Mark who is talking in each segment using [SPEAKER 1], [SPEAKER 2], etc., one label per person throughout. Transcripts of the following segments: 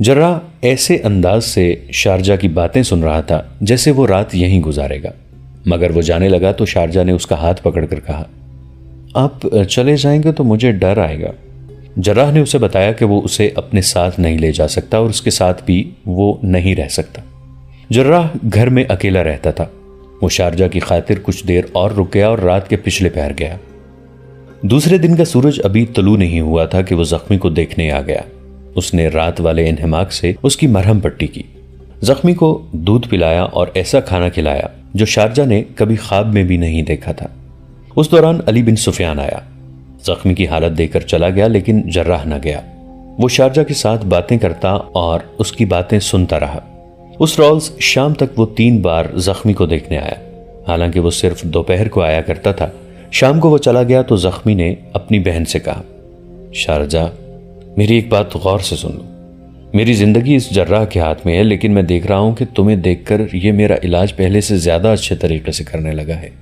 [SPEAKER 1] जर्रा ऐसे अंदाज से शारजा की बातें सुन रहा था, जैसे वो रात यहीं गुजारेगा। मगर वो जाने लगा तो शारजा ने उसका हाथ पकड़कर कहा, आप चले जाएँगे तो मुझे डर आएगा। जर्राह ने उसे बताया कि वो उसे अपने साथ नहीं ले जा सकता और उसके साथ भी वो नहीं रह सकता। जर्राह घर में अकेला रहता था। वो शारजा की खातिर कुछ देर और रुक गया और रात के पिछले पैर गया। दूसरे दिन का सूरज अभी तलू नहीं हुआ था कि वो जख्मी को देखने आ गया। उसने रात वाले इन्हमाक से उसकी मरहम पट्टी की। जख्मी को दूध पिलाया और ऐसा खाना खिलाया, जो शारजा ने कभी ख्वाब में भी नहीं देखा था। उस दौरान अली बिन सुफियान आया। जख्मी की हालत देखकर चला गया, लेकिन जर्राह न गया। वो शारजा के साथ बातें करता और उसकी बातें सुनता रहा। उस रॉल्स शाम तक वो तीन बार जख्मी को देखने आया। हालाँकि वो सिर्फ़ दोपहर को आया करता था। शाम को वो चला गया तो जख्मी ने अपनी बहन से कहा, शारजा मेरी एक बात गौर से सुन लो। मेरी ज़िंदगी इस जर्राह के हाथ में है, लेकिन मैं देख रहा हूँ कि तुम्हें देखकर यह मेरा इलाज पहले से ज़्यादा अच्छे तरीके से करने लगा है।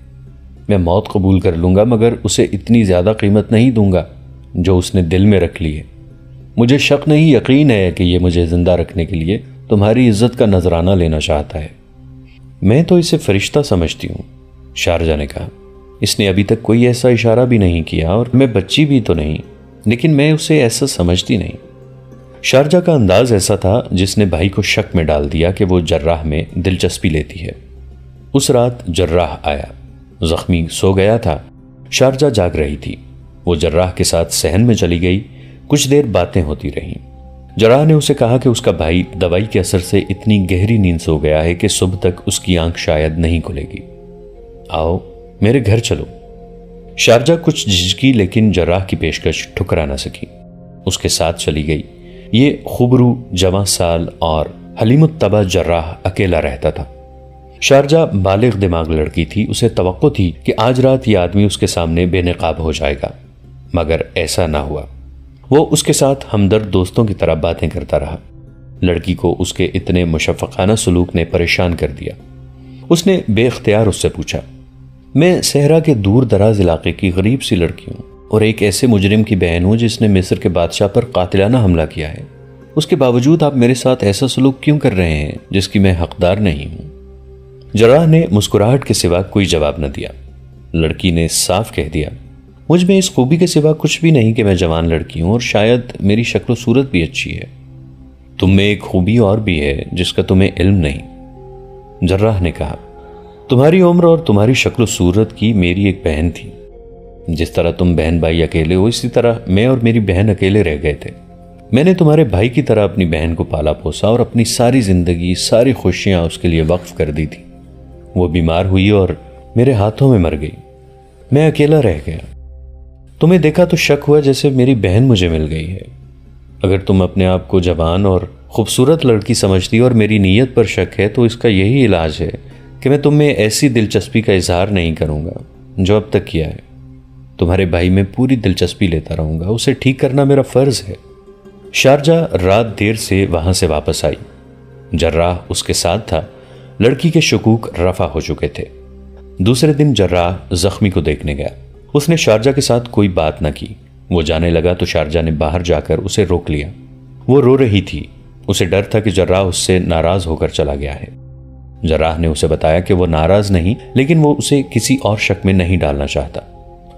[SPEAKER 1] मैं मौत कबूल कर लूँगा, मगर उसे इतनी ज़्यादा कीमत नहीं दूँगा जो उसने दिल में रख ली है। मुझे शक नहीं, यकीन है कि यह मुझे ज़िंदा रखने के लिए तुम्हारी इज़्ज़त का नजराना लेना चाहता है। मैं तो इसे फरिश्ता समझती हूँ, शारजा ने कहा। इसने अभी तक कोई ऐसा इशारा भी नहीं किया, और मैं बच्ची भी तो नहीं। लेकिन मैं उसे ऐसा समझती नहीं। शारजा का अंदाज ऐसा था, जिसने भाई को शक में डाल दिया कि वो जर्राह में दिलचस्पी लेती है। उस रात जर्राह आया। जख्मी सो गया था। शारजा जाग रही थी। वो जर्राह के साथ सहन में चली गई। कुछ देर बातें होती रहीं। जराह ने उसे कहा कि उसका भाई दवाई के असर से इतनी गहरी नींद सो गया है कि सुबह तक उसकी आँख शायद नहीं खुलेगी। आओ, मेरे घर चलो। शारजा कुछ झिझकी लेकिन जर्राह की पेशकश ठुकरा ना सकी। उसके साथ चली गई। ये खुबरू, जवा साल और हलीमुत्तबा जर्राह अकेला रहता था। शारजा बालिग दिमाग लड़की थी। उसे तो थी कि आज रात ये आदमी उसके सामने बेनकाब हो जाएगा। मगर ऐसा ना हुआ। वो उसके साथ हमदर्द दोस्तों की तरह बातें करता रहा। लड़की को उसके इतने मुशफ़ाना सलूक ने परेशान कर दिया। उसने बेख्तियार उससे पूछा मैं सहरा के दूर दराज इलाके की गरीब सी लड़की हूँ और एक ऐसे मुजरिम की बहन हूँ जिसने मिस्र के बादशाह पर कातिलाना हमला किया है। उसके बावजूद आप मेरे साथ ऐसा सलूक क्यों कर रहे हैं, जिसकी मैं हकदार नहीं हूँ? जरा ने मुस्कुराहट के सिवा कोई जवाब न दिया। लड़की ने साफ़ कह दिया, मुझमें इस खूबी के सिवा कुछ भी नहीं कि मैं जवान लड़की हूँ और शायद मेरी शक्ल सूरत भी अच्छी है। तुम में एक खूबी और भी है जिसका तुम्हें इल्म नहीं, जर्राह ने कहा। तुम्हारी उम्र और तुम्हारी शक्ल सूरत की मेरी एक बहन थी। जिस तरह तुम बहन भाई अकेले हो, इसी तरह मैं और मेरी बहन अकेले रह गए थे। मैंने तुम्हारे भाई की तरह अपनी बहन को पाला पोसा और अपनी सारी ज़िंदगी, सारी खुशियाँ उसके लिए वक्फ कर दी थी। वो बीमार हुई और मेरे हाथों में मर गई। मैं अकेला रह गया। तुम्हें देखा तो शक हुआ जैसे मेरी बहन मुझे मिल गई है। अगर तुम अपने आप को जवान और खूबसूरत लड़की समझती और मेरी नीयत पर शक है तो इसका यही इलाज है कि मैं तुम में ऐसी दिलचस्पी का इजहार नहीं करूँगा, जो अब तक किया है। तुम्हारे भाई में पूरी दिलचस्पी लेता रहूँगा। उसे ठीक करना मेरा फ़र्ज़ है। शारजा रात देर से वहाँ से वापस आई। जर्राह उसके साथ था। लड़की के शकूक रफा हो चुके थे। दूसरे दिन जर्राह जख्मी को देखने गया। उसने शारजा के साथ कोई बात न की। वो जाने लगा तो शारजा ने बाहर जाकर उसे रोक लिया। वो रो रही थी। उसे डर था कि जर्राह उससे नाराज़ होकर चला गया है। जराह ने उसे बताया कि वो नाराज़ नहीं, लेकिन वो उसे किसी और शक में नहीं डालना चाहता।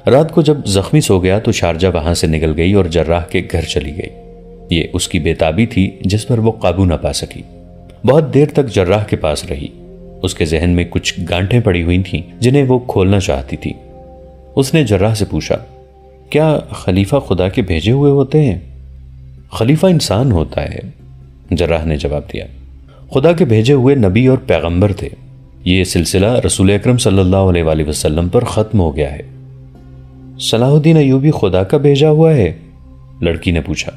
[SPEAKER 1] रात को जब जख्मी सो गया तो शारजा वहाँ से निकल गई और जर्राह के घर चली गई। ये उसकी बेताबी थी, जिस पर वो काबू ना पा सकी। बहुत देर तक जर्राह के पास रही। उसके जहन में कुछ गांठें पड़ी हुई थीं, जिन्हें वो खोलना चाहती थी। उसने जर्राह से पूछा, क्या खलीफा खुदा के भेजे हुए होते हैं? खलीफा इंसान होता है जर्राह ने जवाब दिया। खुदा के भेजे हुए नबी और पैगंबर थे। ये सिलसिला रसूल अक्रम वसल्लम पर ख़त्म हो गया है। सलाहुद्दीन अयूबी खुदा का भेजा हुआ है? लड़की ने पूछा।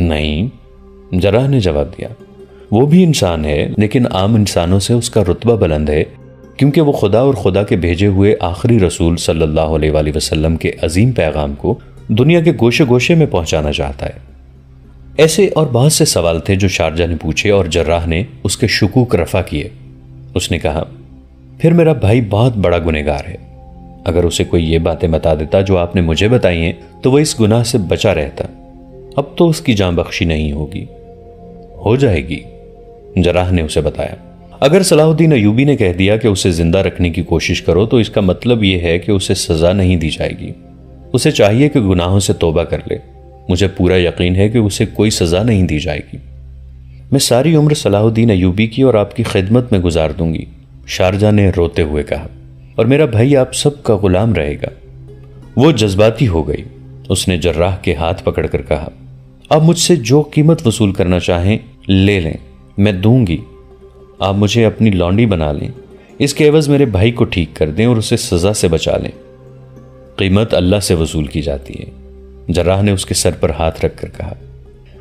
[SPEAKER 1] नहीं जरा ने जवाब दिया। वो भी इंसान है, लेकिन आम इंसानों से उसका रुतबा बुलंद है, क्योंकि वो खुदा और खुदा के भेजे हुए आखिरी रसूल सल्लल्लाहु अलैहि वसल्लम के अजीम पैगाम को दुनिया के गोशे गोशे में पहुंचाना चाहता है। ऐसे और बहुत से सवाल थे जो शारजा ने पूछे और जर्राह ने उसके शुकूक रफा किए। उसने कहा, फिर मेरा भाई बहुत बड़ा गुनेगार है। अगर उसे कोई ये बातें बता देता जो आपने मुझे बताई हैं तो वह इस गुनाह से बचा रहता। अब तो उसकी जान बख्शी नहीं होगी। हो जाएगी जराह ने उसे बताया। अगर सलाहुद्दीन अयूबी ने कह दिया कि उसे ज़िंदा रखने की कोशिश करो तो इसका मतलब यह है कि उसे सजा नहीं दी जाएगी। उसे चाहिए कि गुनाहों से तोबा कर ले। मुझे पूरा यकीन है कि उसे कोई सजा नहीं दी जाएगी। मैं सारी उम्र सलाहुद्दीन अयूबी की और आपकी खिदमत में गुजार दूँगी, शारजा ने रोते हुए कहा। और मेरा भाई आप सबका गुलाम रहेगा। वो जज्बाती हो गई। उसने जर्राह के हाथ पकड़कर कहा, आप मुझसे जो कीमत वसूल करना चाहें, ले लें। मैं दूँगी। आप मुझे अपनी लौंडी बना लें। इसके एवज मेरे भाई को ठीक कर दें और उसे सजा से बचा लें। कीमत अल्लाह से वसूल की जाती है। जर्राह ने उसके सर पर हाथ रखकर कहा,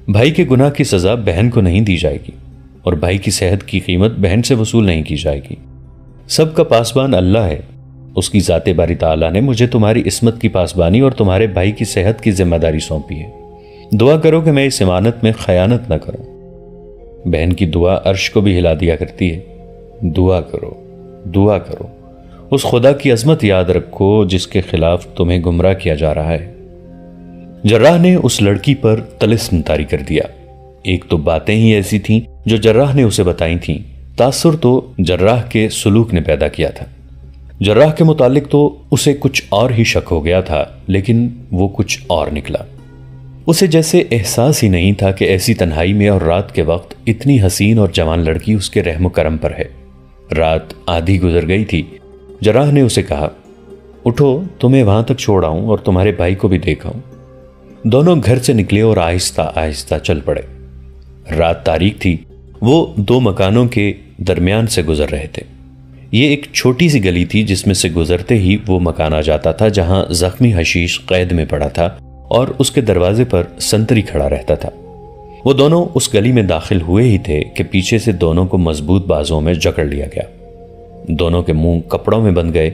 [SPEAKER 1] भाई के गुनाह की सजा बहन को नहीं दी जाएगी और भाई की सेहत की कीमत बहन से वसूल नहीं की जाएगी। सबका पासबान अल्लाह है। उसकी जाते बारी ताला ने मुझे तुम्हारी इसमत की पासबानी और तुम्हारे भाई की सेहत की ज़िम्मेदारी सौंपी है। दुआ करो कि मैं इस इमानत में खयानत न करूँ। बहन की दुआ अर्श को भी हिला दिया करती है। दुआ करो दुआ करो। उस खुदा की अजमत याद रखो जिसके खिलाफ तुम्हें गुमराह किया जा रहा है। जर्राह ने उस लड़की पर तलिस्म तारी कर दिया। एक तो बातें ही ऐसी थीं जो जर्राह ने उसे बताई थीं। तासुर तो जर्राह के सुलूक ने पैदा किया था। जर्राह के मुतालिक तो उसे कुछ और ही शक हो गया था, लेकिन वो कुछ और निकला। उसे जैसे एहसास ही नहीं था कि ऐसी तन्हाई में और रात के वक्त इतनी हसीन और जवान लड़की उसके रहम करम पर है। रात आधी गुजर गई थी। जराह ने उसे कहा, उठो, तुम्हें वहाँ तक छोड़ आऊँ और तुम्हारे भाई को भी देखाऊं दोनों घर से निकले और आहिस्ता आहिस्ता चल पड़े। रात तारीख थी, वो दो मकानों के दरमियान से गुजर रहे थे। ये एक छोटी सी गली थी जिसमें से गुजरते ही वो मकान आ जाता था, जहाँ जख्मी हशीश कैद में पड़ा था और उसके दरवाजे पर संतरी खड़ा रहता था। वो दोनों उस गली में दाखिल हुए ही थे कि पीछे से दोनों को मज़बूत बाजों में जकड़ लिया गया। दोनों के मुँह कपड़ों में बंध गए,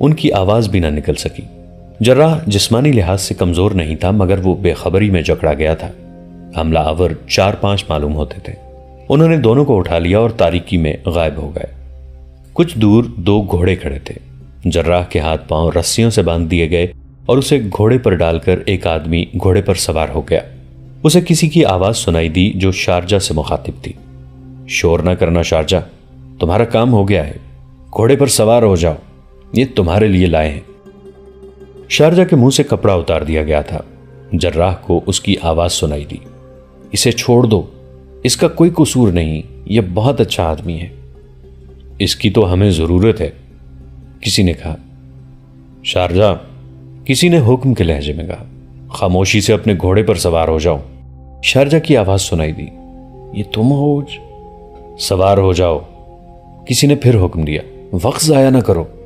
[SPEAKER 1] उनकी आवाज़ भी ना निकल सकी। जर्राह जिस्मानी लिहाज से कमज़ोर नहीं था, मगर वो बेखबरी में जकड़ा गया था। हमला आवर चार पाँच मालूम होते थे। उन्होंने दोनों को उठा लिया और तारीकी में गायब हो गए। कुछ दूर दो घोड़े खड़े थे। जर्राह के हाथ पाँव रस्सियों से बाँध दिए गए और उसे घोड़े पर डालकर एक आदमी घोड़े पर सवार हो गया। उसे किसी की आवाज़ सुनाई दी जो शारजा से मुखातिब थी। शोर ना करना शारजा, तुम्हारा काम हो गया है। घोड़े पर सवार हो जाओ। ये तुम्हारे लिए लाए हैं। शारजा के मुँह से कपड़ा उतार दिया गया था। जर्राह को उसकी आवाज़ सुनाई दी। इसे छोड़ दो। इसका कोई कसूर नहीं। यह बहुत अच्छा आदमी है। इसकी तो हमें ज़रूरत है। किसी ने कहा। शारजा किसी ने हुक्म के लहजे में कहा। खामोशी से अपने घोड़े पर सवार हो जाओ। शारजा की आवाज़ सुनाई दी। ये तुम हो सवार हो जाओ। किसी ने फिर हुक्म दिया। वक्त जाया ना करो।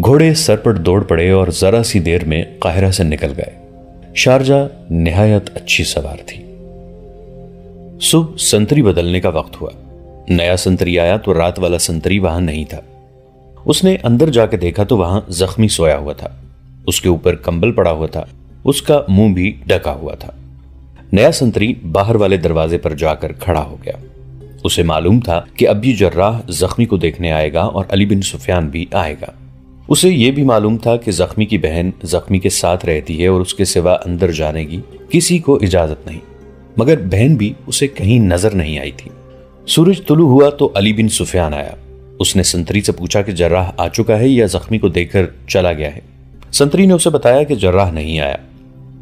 [SPEAKER 1] घोड़े सर पर दौड़ पड़े और जरा सी देर में काहिरा से निकल गए। शारजा निहायत अच्छी सवार थी। सुबह संतरी बदलने का वक्त हुआ। नया संतरी आया तो रात वाला संतरी वहाँ नहीं था। उसने अंदर जाके देखा तो वहाँ जख्मी सोया हुआ था। उसके ऊपर कंबल पड़ा हुआ था। उसका मुँह भी ढका हुआ था। नया संतरी बाहर वाले दरवाजे पर जाकर खड़ा हो गया। उसे मालूम था कि अब ये जर्राह जख्मी को देखने आएगा और अली बिन सुफियान भी आएगा। उसे यह भी मालूम था कि जख्मी की बहन जख्मी के साथ रहती है और उसके सिवा अंदर जाने की किसी को इजाज़त नहीं। मगर बहन भी उसे कहीं नज़र नहीं आई थी। सूरज तुलू हुआ तो अली बिन सुफियान आया। उसने संतरी से पूछा कि जर्राह आ चुका है या जख्मी को देखकर चला गया है? संतरी ने उसे बताया कि जर्राह नहीं आया।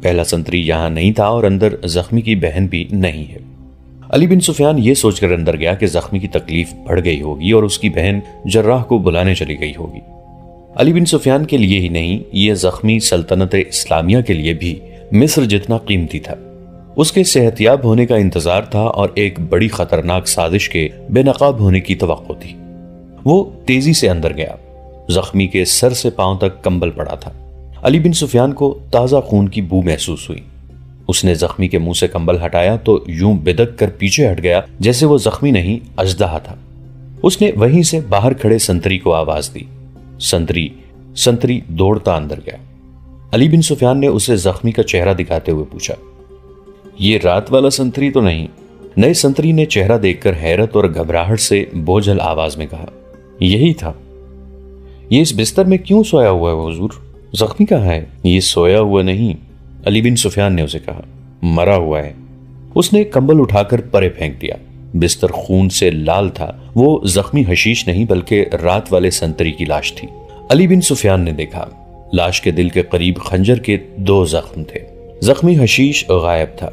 [SPEAKER 1] पहला संतरी यहाँ नहीं था और अंदर जख्मी की बहन भी नहीं है। अली बिन सुफियान ये सोचकर अंदर गया कि जख्मी की तकलीफ़ बढ़ गई होगी और उसकी बहन जर्राह को बुलाने चली गई होगी। अली बिन सुफियान के लिए ही नहीं, ये जख्मी सल्तनत इस्लामिया के लिए भी मिस्र जितना कीमती था। उसके सेहतियाब होने का इंतज़ार था और एक बड़ी खतरनाक साजिश के बेनकाब होने की तो थी। वो तेज़ी से अंदर गया। जख्मी के सर से पाँव तक कंबल पड़ा था। अली बिन सुफियान को ताज़ा खून की बू महसूस हुई। उसने जख्मी के मुँह से कंबल हटाया तो यूँ बिदक कर पीछे हट गया, जैसे वो जख्मी नहीं, अजदहा था। उसने वहीं से बाहर खड़े संतरी को आवाज़ दी। संतरी संतरी दौड़ता अंदर गया। अली बिन सुफियान ने उसे जख्मी का चेहरा दिखाते हुए पूछा, ये रात वाला संतरी तो नहीं? नए संतरी ने चेहरा देखकर हैरत और घबराहट से बोझल आवाज़ में कहा, यही था। ये इस बिस्तर में क्यों सोया हुआ है हजूर? जख्मी कहा है? ये सोया हुआ नहीं। अली बिन सुफियान ने उसे कहा, मरा हुआ है। उसने कंबल उठाकर परे फेंक दिया। बिस्तर खून से लाल था। वो जख्मी हशीश नहीं, बल्कि रात वाले संतरी की लाश थी। अली बिन सुफियान ने देखा, लाश के दिल के करीब खंजर के दो जख्म थे। जख्मी हशीश गायब था।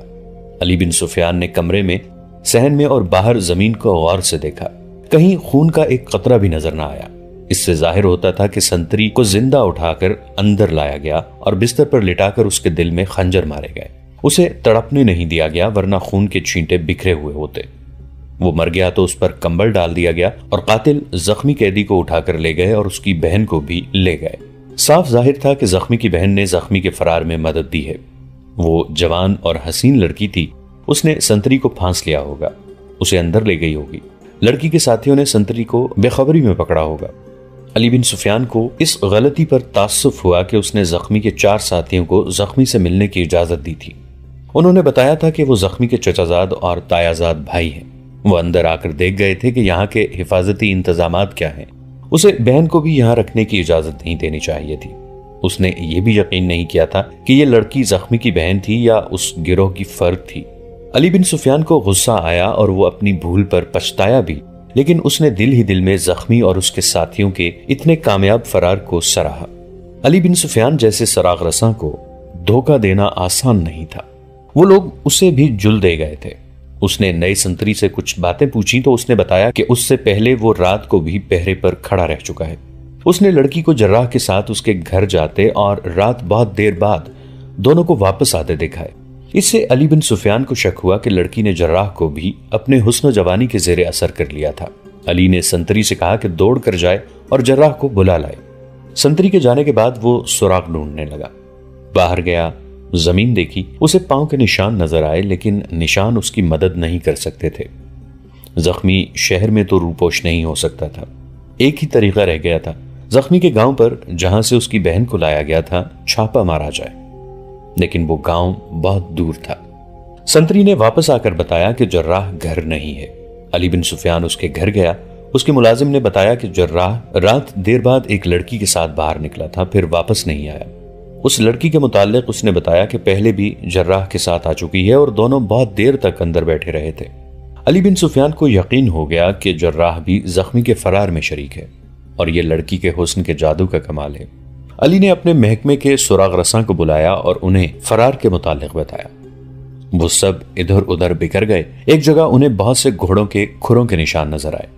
[SPEAKER 1] अली बिन सुफियान ने कमरे में, सहन में और बाहर ज़मीन को गौर से देखा। कहीं खून का एक कतरा भी नज़र न आया। इससे ज़ाहिर होता था कि संतरी को ज़िंदा उठाकर अंदर लाया गया और बिस्तर पर लिटाकर उसके दिल में खंजर मारे गए। उसे तड़पने नहीं दिया गया, वरना खून के छींटे बिखरे हुए होते। वो मर गया तो उस पर कंबल डाल दिया गया और कातिल जख्मी कैदी को उठाकर ले गए और उसकी बहन को भी ले गए। साफ़ ज़ाहिर था कि जख्मी की बहन ने जख्मी के फरार में मदद दी है। वो जवान और हसीन लड़की थी। उसने संतरी को फांस लिया होगा। उसे अंदर ले गई होगी। लड़की के साथियों ने संतरी को बेखबरी में पकड़ा होगा। अली बिन सुफियान को इस गलती पर तासुफ हुआ कि उसने जख्मी के चार साथियों को जख्मी से मिलने की इजाज़त दी थी। उन्होंने बताया था कि वो जख्मी के चचाजाद और तायाजाद भाई हैं। वो अंदर आकर देख गए थे कि यहाँ के हिफाजती इंतज़ाम क्या हैं। उसे बहन को भी यहाँ रखने की इजाज़त नहीं देनी चाहिए थी। उसने ये भी यकीन नहीं किया था कि ये लड़की जख्मी की बहन थी या उस गिरोह की फर्द थी। अली बिन सुफियान को गुस्सा आया और वो अपनी भूल पर पछताया भी, लेकिन उसने दिल ही दिल में जख्मी और उसके साथियों के इतने कामयाब फरार को सराहा। अली बिन सुफियान जैसे सराग रसा को धोखा देना आसान नहीं था। वो लोग उसे भी जुल दे गए थे। उसने नई संतरी से कुछ बातें पूछी तो उसने बताया कि उससे पहले वो रात को भी पहरे पर खड़ा रह चुका है। उसने लड़की को जर्राह के साथ उसके घर जाते और रात बहुत देर बाद दोनों को वापस आते देखा है। इससे अली बिन सुफियान को शक हुआ कि लड़की ने जर्राह को भी अपने हुस्न जवानी के जेरे असर कर लिया था। अली ने संतरी से कहा कि दौड़ कर जाए और जर्राह को बुला लाए। संतरी के जाने के बाद वो सुराग ढूँढने लगा। बाहर गया ज़मीन देखी, उसे पाँव के निशान नज़र आए, लेकिन निशान उसकी मदद नहीं कर सकते थे। जख्मी शहर में तो रूपोश नहीं हो सकता था। एक ही तरीका रह गया था। जख्मी के गाँव पर, जहाँ से उसकी बहन को लाया गया था, छापा मारा जाए। लेकिन वो गाँव बहुत दूर था। संतरी ने वापस आकर बताया कि जर्राह घर नहीं है। अली बिन सुफियान उसके घर गया। उसके मुलाजिम ने बताया कि जर्राह रात देर बाद एक लड़की के साथ बाहर निकला था, फिर वापस नहीं आया। उस लड़की के मुतालिक उसने बताया कि पहले भी जर्राह के साथ आ चुकी है और दोनों बहुत देर तक अंदर बैठे रहे थे। अली बिन सुफियान को यकीन हो गया कि जर्राह भी जख्मी के फरार में शरीक है और ये लड़की के हुस्न के जादू का कमाल है। अली ने अपने महकमे के सुराग रसा को बुलाया और उन्हें फरार के मुतालिक बताया। वो सब इधर उधर बिखर गए। एक जगह उन्हें बहुत से घोड़ों के खुरों के निशान नज़र आए।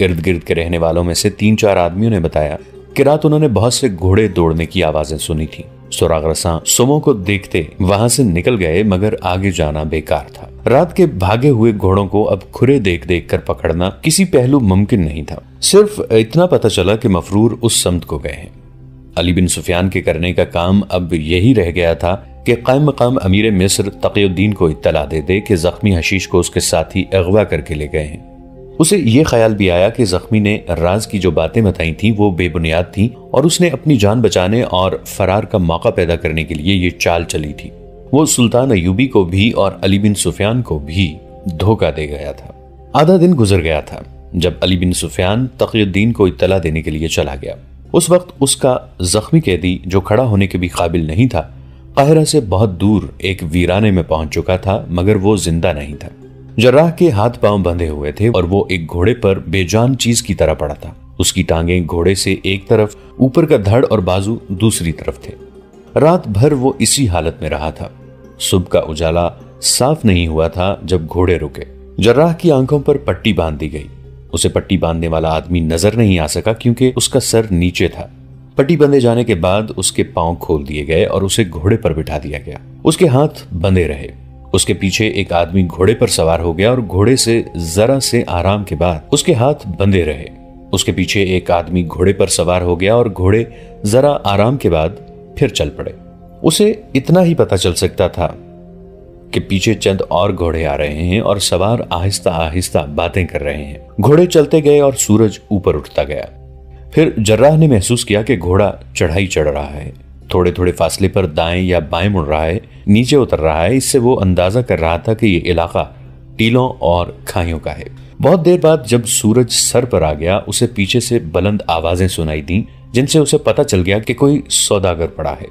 [SPEAKER 1] इर्द गिर्द के रहने वालों में से तीन चार आदमियों ने बताया कि रात उन्होंने बहुत से घोड़े दौड़ने की आवाज़ें सुनी थी। सुराग रसा सुमो को देखते वहाँ से निकल गए, मगर आगे जाना बेकार था। रात के भागे हुए घोड़ों को अब खुरे देख देख कर पकड़ना किसी पहलू मुमकिन नहीं था। सिर्फ़ इतना पता चला कि मफरूर उस समत को गए हैं। अली बिन सुफियान के करने का काम अब यही रह गया था कि कायम मकाम अमीर मिस्र तकीउद्दीन को इत्तला दे दे कि जख्मी हशीश को उसके साथी अगवा करके ले गए हैं। उसे यह ख्याल भी आया कि जख्मी ने राज की जो बातें बताई थी, वो बेबुनियाद थी और उसने अपनी जान बचाने और फरार का मौका पैदा करने के लिए ये चाल चली थी। वो सुल्तान अयूबी को भी और अली बिन सुफियान को भी धोखा दे गया था। आधा दिन गुजर गया था, जब अली बिन सुफियान तकीउद्दीन को इतला देने के लिए चला गया। उस वक्त उसका जख्मी कैदी, जो खड़ा होने के भी काबिल नहीं था, काहिरा से बहुत दूर एक वीराने में पहुँच चुका था, मगर वो ज़िंदा नहीं था। जर्राह के हाथ पाँव बंधे हुए थे और वो एक घोड़े पर बेजान चीज़ की तरह पड़ा था। उसकी टांगे घोड़े से एक तरफ़, ऊपर का धड़ और बाजू दूसरी तरफ़ थे। रात भर वो इसी हालत में रहा था। सुबह का उजाला साफ़ नहीं हुआ था जब घोड़े रुके। जर्राह की आँखों पर पट्टी बाँध दी गई। उसे पट्टी बांधने वाला आदमी नज़र नहीं आ सका क्योंकि उसका सर नीचे था। पट्टी बंधे जाने के बाद उसके पाँव खोल दिए गए और उसे घोड़े पर बिठा दिया गया। उसके हाथ बंधे रहे। उसके पीछे एक आदमी घोड़े पर सवार हो गया और घोड़े से जरा से आराम के बाद उसके हाथ बंधे रहे। उसके पीछे एक आदमी घोड़े पर सवार हो गया और घोड़े जरा आराम के बाद फिर चल पड़े। उसे इतना ही पता चल सकता था कि पीछे चंद और घोड़े आ रहे हैं और सवार आहिस्ता आहिस्ता बातें कर रहे हैं। घोड़े चलते गए और सूरज ऊपर उठता गया। फिर जर्राह ने महसूस किया कि घोड़ा चढ़ाई चढ़ रहा है। थोड़े थोड़े फासले पर दाएँ या बाएँ मुड़ रहा है, नीचे उतर रहा है, इससे वो अंदाज़ा कर रहा था कि ये इलाका टीलों और खाइयों का है। बहुत देर बाद जब सूरज सर पर आ गया, उसे पीछे से बुलंद आवाज़ें सुनाई दी, जिनसे उसे पता चल गया कि कोई सौदागर पड़ा है।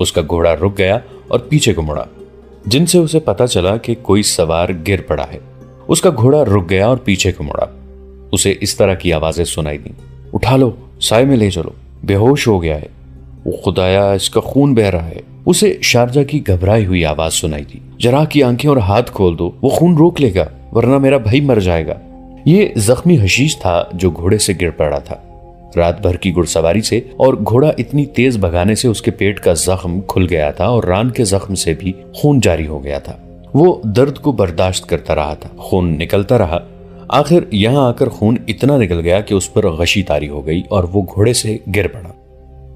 [SPEAKER 1] उसका घोड़ा रुक गया और पीछे को मुड़ा, जिनसे उसे पता चला कि कोई सवार गिर पड़ा है। उसका घोड़ा रुक गया और पीछे को मुड़ा। उसे इस तरह की आवाज़ें सुनाई दी, उठा लो, साय में ले चलो, बेहोश हो गया है। वो खुदाया इसका खून बह रहा है। उसे शारजा की घबराई हुई आवाज़ सुनाई दी। जरा की आँखें और हाथ खोल दो, वो खून रोक लेगा, वरना मेरा भाई मर जाएगा। ये जख्मी हशीश था जो घोड़े से गिर पड़ा था। रात भर की घुड़सवारी से और घोड़ा इतनी तेज भगाने से उसके पेट का जख्म खुल गया था और रान के जख्म से भी खून जारी हो गया था। वो दर्द को बर्दाश्त करता रहा था, खून निकलता रहा। आखिर यहाँ आकर खून इतना निकल गया कि उस पर गशी तारी हो गई और वो घोड़े से गिर पड़ा।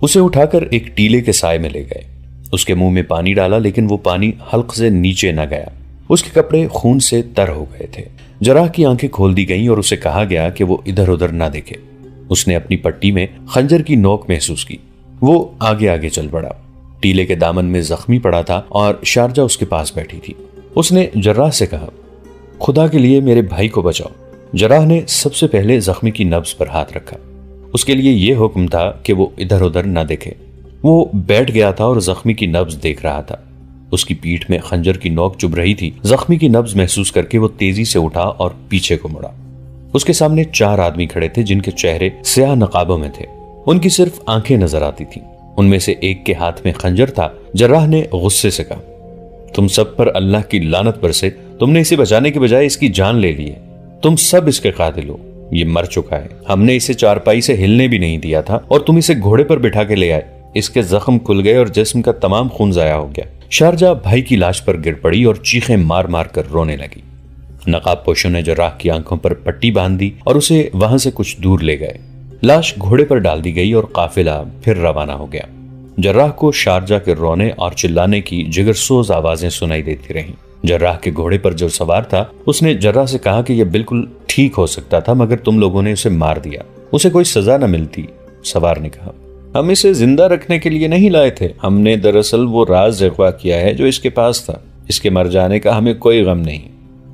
[SPEAKER 1] उसे उठाकर एक टीले के साय में ले गए। उसके मुँह में पानी डाला, लेकिन वो पानी हल्क से नीचे न गया। उसके कपड़े खून से तर हो गए थे। जराह की आँखें खोल दी गईं और उसे कहा गया कि वो इधर उधर ना देखे। उसने अपनी पट्टी में खंजर की नोक महसूस की। वो आगे आगे चल पड़ा। टीले के दामन में जख्मी पड़ा था और शारजा उसके पास बैठी थी। उसने जर्राह से कहा, खुदा के लिए मेरे भाई को बचाओ। जराह ने सबसे पहले जख्मी की नब्ज पर हाथ रखा। उसके लिए यह हुक्म था कि वो इधर उधर न देखे। वो बैठ गया था और जख्मी की नब्ज देख रहा था। उसकी पीठ में खंजर की नोक चुभ रही थी। जख्मी की नब्ज महसूस करके वो तेज़ी से उठा और पीछे को मुड़ा। उसके सामने चार आदमी खड़े थे जिनके चेहरे स्याह नकाबों में थे। उनकी सिर्फ़ आँखें नज़र आती थी। उनमें से एक के हाथ में खंजर था। जर्राह ने गुस्से से कहा, तुम सब पर अल्लाह की लानत बरसे। तुमने इसे बचाने के बजाय इसकी जान ले ली है। तुम सब इसके कातिल हो। ये मर चुका है। हमने इसे चारपाई से हिलने भी नहीं दिया था और तुम इसे घोड़े पर बिठा के ले आए। इसके जख्म खुल गए और जिस्म का तमाम खून जाया हो गया। शारजा भाई की लाश पर गिर पड़ी और चीखें मार मार कर रोने लगी। नकाब पोशों ने जराह की आँखों पर पट्टी बाँध दी और उसे वहाँ से कुछ दूर ले गए। लाश घोड़े पर डाल दी गई और काफिला फिर रवाना हो गया। जर्राह को शारजा के रोने और चिल्लाने की जिगरसोज आवाज़ें सुनाई देती रहीं। जर्राह के घोड़े पर जो सवार था, उसने जर्राह से कहा कि यह बिल्कुल ठीक हो सकता था, मगर तुम लोगों ने उसे मार दिया। उसे कोई सजा न मिलती, सवार ने कहा। हम इसे ज़िंदा रखने के लिए नहीं लाए थे। हमने दरअसल वो राज अगवा किया है जो इसके पास था। इसके मर जाने का हमें कोई गम नहीं।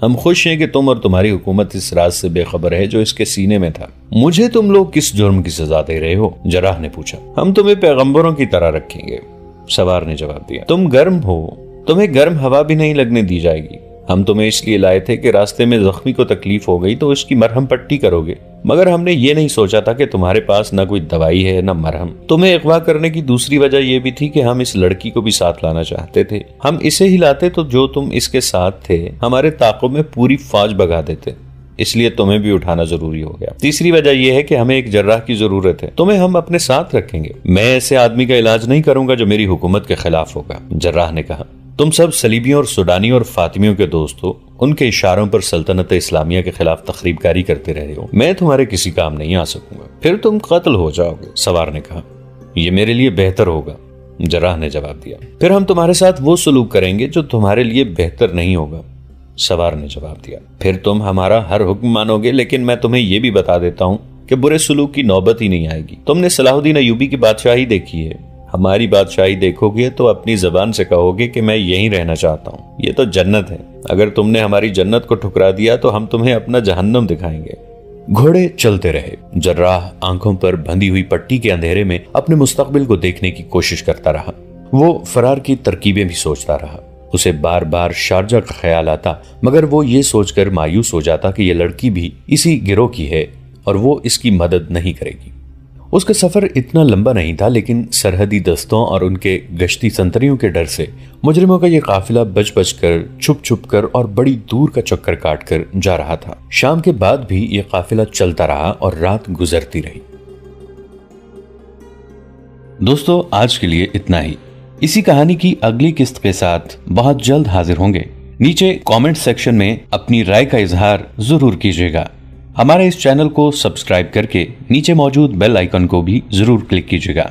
[SPEAKER 1] हम खुश हैं कि तुम और तुम्हारी हुकूमत इस राज से बेखबर है जो इसके सीने में था। मुझे तुम लोग किस जुर्म की सजा दे रहे हो? जराह ने पूछा। हम तुम्हें पैगंबरों की तरह रखेंगे। सवार ने जवाब दिया। तुम गर्म हो तुम्हें गर्म हवा भी नहीं लगने दी जाएगी। हम तुम्हें इसलिए लाए थे कि रास्ते में जख्मी को तकलीफ़ हो गई तो उसकी मरहम पट्टी करोगे। मगर हमने ये नहीं सोचा था कि तुम्हारे पास न कोई दवाई है, न मरहम। तुम्हें अगवा करने की दूसरी वजह यह भी थी कि हम इस लड़की को भी साथ लाना चाहते थे। हम इसे ही लाते तो जो तुम इसके साथ थे, हमारे ताकों में पूरी फौज भगा देते। इसलिए तुम्हें भी उठाना ज़रूरी हो गया। तीसरी वजह यह है कि हमें एक जर्राह की ज़रूरत है। तुम्हें हम अपने साथ रखेंगे। मैं ऐसे आदमी का इलाज नहीं करूँगा जो मेरी हुकूमत के खिलाफ होगा, जर्राह ने कहा। तुम सब सलीबियों और सुडानी और फातिमियों के दोस्त हो। उनके इशारों पर सल्तनत इस्लामिया के खिलाफ तकरीबकारी करते रहे हो। मैं तुम्हारे किसी काम नहीं आ सकूँगा। फिर तुम कत्ल हो जाओगे, सवार ने कहा। यह मेरे लिए बेहतर होगा, जराह ने जवाब दिया। फिर हम तुम्हारे साथ वो सलूक करेंगे जो तुम्हारे लिए बेहतर नहीं होगा, सवार ने जवाब दिया। फिर तुम हमारा हर हुक्म मानोगे, लेकिन मैं तुम्हें यह भी बता देता हूँ कि बुरे सलूक की नौबत ही नहीं आएगी। तुमने सलाहुद्दीन अयूबी की बादशाही देखी है। हमारी बादशाही देखोगे तो अपनी जबान से कहोगे कि मैं यहीं रहना चाहता हूँ। ये तो जन्नत है। अगर तुमने हमारी जन्नत को ठुकरा दिया तो हम तुम्हें अपना जहन्नम दिखाएँगे। घोड़े चलते रहे। जर्राह आँखों पर बंधी हुई पट्टी के अंधेरे में अपने मुस्तकबिल को देखने की कोशिश करता रहा। वो फरार की तरकीबें भी सोचता रहा। उसे बार बार शारजा का ख्याल आता, मगर वो ये सोचकर मायूस हो जाता कि यह लड़की भी इसी गिरोह की है और वो इसकी मदद नहीं करेगी। उसका सफ़र इतना लंबा नहीं था, लेकिन सरहदी दस्तों और उनके गश्ती संतरियों के डर से मुजरिमों का यह काफिला बच बच कर छुप छुप कर और बड़ी दूर का चक्कर काट कर जा रहा था। शाम के बाद भी यह काफिला चलता रहा और रात गुजरती रही। दोस्तों, आज के लिए इतना ही। इसी कहानी की अगली किस्त के साथ बहुत जल्द हाजिर होंगे। नीचे कमेंट सेक्शन में अपनी राय का इजहार ज़रूर कीजिएगा। हमारे इस चैनल को सब्सक्राइब करके नीचे मौजूद बेल आइकन को भी ज़रूर क्लिक कीजिएगा।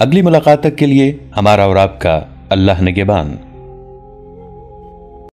[SPEAKER 1] अगली मुलाकात तक के लिए हमारा और आपका अल्लाह निगेबान